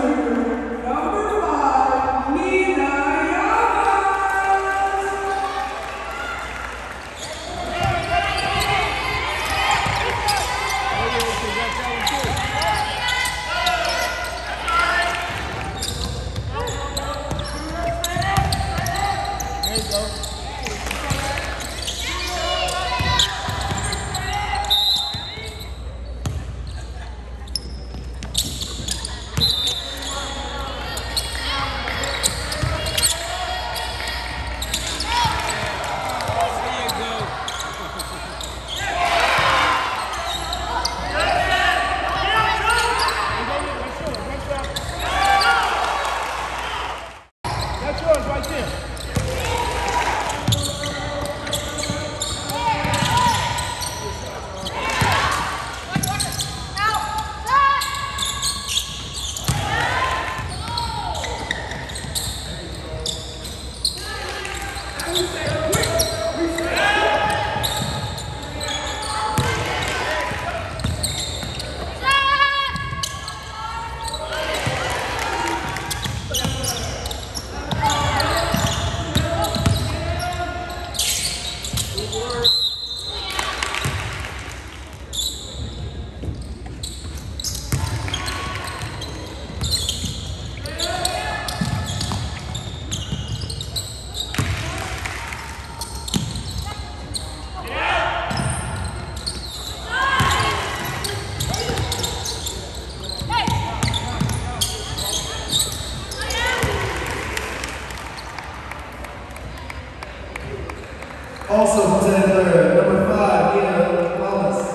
junior, number five, Nina Llamas. There you go. There you go. That's yours right there. Also presented player number five, Dana Wallace.